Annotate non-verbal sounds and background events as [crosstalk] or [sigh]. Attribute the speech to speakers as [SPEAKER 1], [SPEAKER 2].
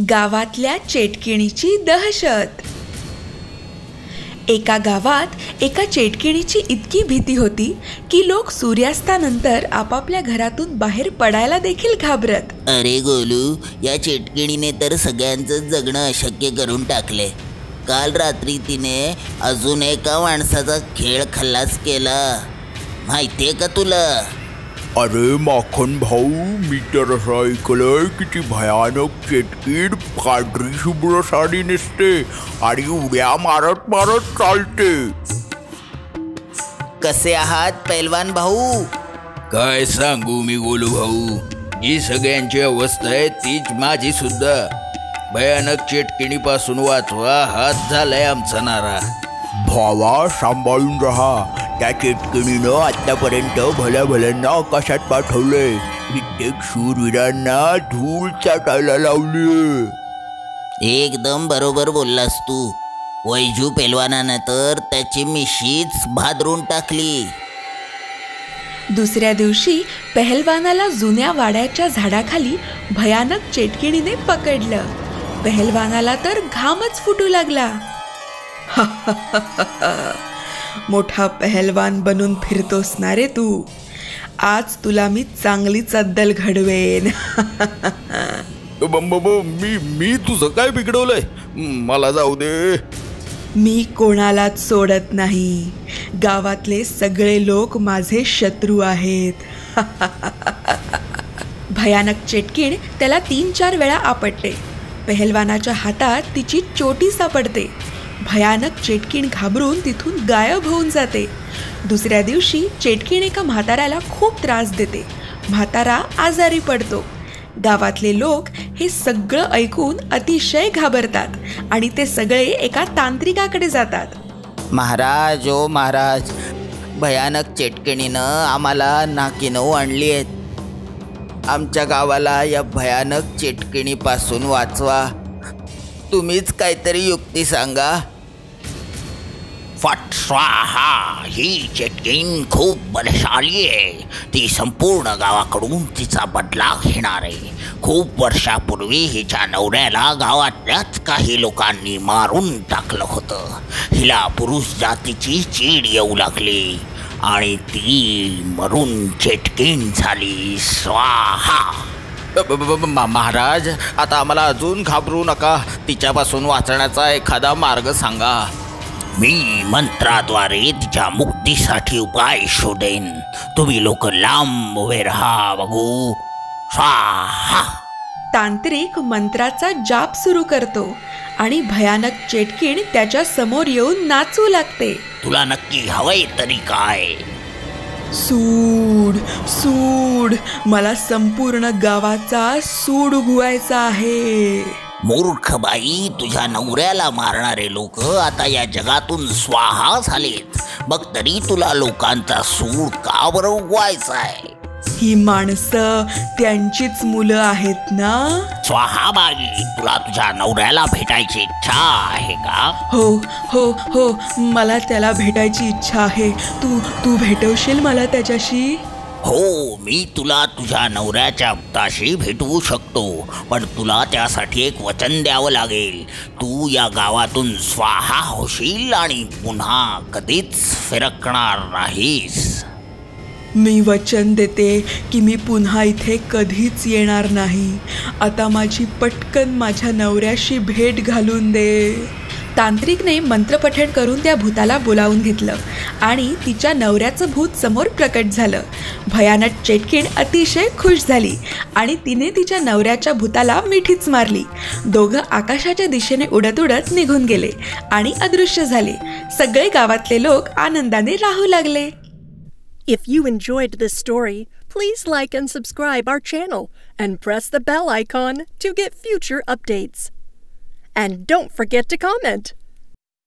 [SPEAKER 1] गावातल्या चेटकिणीची दहशत. एका गावात एका चेटकिणीची इतकी भीती होती की लोक सूर्यास्तानंतर आपापल्या घरातून बाहेर पडायला देखील घाबरत.
[SPEAKER 2] अरे गोलू या चेटकिणीने तर सगळ्यांचं जगणं अशक्य करून टाकले काल रात्री तिने अजून एका माणसाचा खेळ खल्लास केला. माहितीये का तुला?
[SPEAKER 3] अरे माखन भाऊ मी तर असं ऐकलंय की ती भयानक चेटकीड पांढरी शुभ्र साडी नेसते आणि उड्या मारत मारत चालते.
[SPEAKER 2] कसे आहात पैलवान भाऊ?
[SPEAKER 4] काय सांगू मी गोलू भाऊ? जी सगळ्यांची अवस्था आहे तीच माझी सुद्धा. भयानक चेटकिणीपासून वाचवा हात झालाय आमचा नारा.
[SPEAKER 3] भावा सांभाळून राहा. त्या चेटकिणीनं आतापर्यंत भल्या भल्यांना आकाशात पाठवलंय कित्येक शूरवीरांना धूळ चाटायला लावली
[SPEAKER 2] एकदम बरोबर बोललास तू. वैजू पेलवानानं तर त्याची मिशीच भादरून टाकली.
[SPEAKER 1] दुसऱ्या दिवशी पहलवानाला जुन्या वाड्याच्या झाडाखाली भयानक चेटकिणीने पकडलं. पहलवानाला तर घामच फुटू लागला. [laughs] मोठा पहलवान बनून फिरतोस ना रे तू. आज तुला मी चांगलीच अद्दल घडवेन.
[SPEAKER 4] मी मी तुझं काय बिघडवलंय? मला जाऊ दे.
[SPEAKER 1] मी कोणालाच सोडत नाही. गावातले सगळे लोक माझे शत्रू आहेत. भयानक चेटकीण त्याला तीन चार वेळा आपटले पहलवानाच्या हातात तिची चोटी सापडते. भयानक चेटकीण घाबरून तिथून गायब होऊन जाते. दुसऱ्या दिवशी चेटकीण एका म्हाताऱ्याला खूप त्रास देते. म्हातारा आजारी पडतो. गावातले लोक हे सगळं ऐकून अतिशय घाबरतात आणि ते सगळे एका तांत्रिकाकडे जातात.
[SPEAKER 2] महाराज ओ महाराज भयानक चेटकिणीनं आम्हाला नाकिनऊ आणली आहेत. आमच्या गावाला या भयानक चेटकिणीपासून वाचवा. तुम्हीच काहीतरी युक्ती सांगा.
[SPEAKER 5] फट स्वाहा ही चेटकीन खूप बलशाली आहे ती संपूर्ण गावाकडून तिचा बदला घेणार आहे. खूप वर्षापूर्वी हिच्या नवऱ्याला गावातल्याच काही लोकांनी मारून टाकलं होतं. हिला पुरुष जातीची चीड येऊ लागली आणि ती मरून चेटकीन झाली स्वाहा.
[SPEAKER 4] महाराज आता आम्हाला अजून घाबरू नका. तिच्यापासून वाचण्याचा एखादा मार्ग सांगा.
[SPEAKER 5] मी मंत्राद्वारे तिच्या मुक्तीसाठी उपाय शोधेन. तुम्ही लोक लांब उभे राहा बघू. स्वाहा.
[SPEAKER 1] तांत्रिक मंत्राचा जाप सुरू करतो आणि भयानक चेटकीण त्याच्यासमोर येऊन नाचू लागते.
[SPEAKER 5] तुला नक्की हवंय तरी काय?
[SPEAKER 1] सूड सूड. मला संपूर्ण गावाचा सूड उगवायचा आहे.
[SPEAKER 5] मूर्ख बाई तुझ्या नवऱ्याला मारणारे लोक आता या जगातून स्वाहा झालेत. मग तरी तुला लोकांचा सूड का बरं उगवायचा आहे
[SPEAKER 1] ही माणसं त्यांचीच मुलं आहेत ना?
[SPEAKER 5] स्वाहा बाई तुला तुझ्या नवऱ्याला भेटायची इच्छा आहे का?
[SPEAKER 1] हो हो हो मला त्याला भेटायची इच्छा आहे. तू तू भेटवशील मला त्याच्याशी?
[SPEAKER 5] हो मी तुला तुझ्या नवऱ्याच्या भूताशी भेटवू शकतो पण तुला त्यासाठी एक वचन द्यावं लागेल. तू या गावातून स्वाहा होशील आणि पुन्हा कधीच फिरकणार नाहीस.
[SPEAKER 1] मी वचन देते की मी पुन्हा इथे कधीच येणार नाही. आता माझी पटकन माझ्या नवऱ्याशी भेट घालून दे. तांत्रिकने मंत्रपठण करून त्या भूताला बोलावून घेतलं. आणि तिच्या नवऱ्याचं भूत समोर प्रकट झालं भयानक चेटकीण अतिशय खुश झाली आणि तिने तिच्या नवऱ्याच्या भूताला मिठीच मारली दोघं आकाशाच्या दिशेने उडत उडत निघून गेले आणि अदृश्य झाले सगळे गावातले लोक आनंदाने राहू लागले
[SPEAKER 6] If you enjoyed this story, please like and subscribe our channel and press the bell icon to get future updates. And don't forget to comment.